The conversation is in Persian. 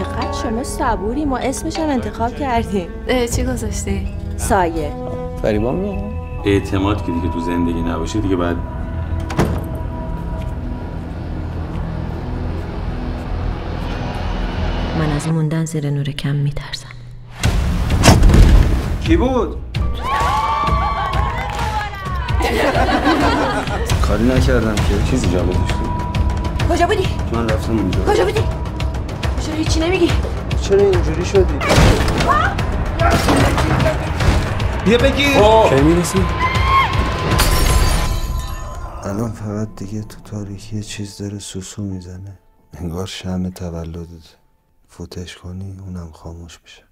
ما صبوری ما اسمش هم انتخاب کردیم چی گذاشتی؟ سایه فریبان رو اعتماد که دیگه تو زندگی نباشه دیگه بعد من از موندن زیر نور کم میترسم کی بود؟ کاری نکردم که چیزی جا گذاشتی کجا بودی؟ من رفتم اونجا کجا بودی؟ چرا اینجوری شدی؟ بیا بگیر کی می‌رسی؟ الان فقط دیگه تو تاریکی یه چیز داره سوسو می‌زنه. انگار شم تولدت. فوتش کنی اونم خاموش میشه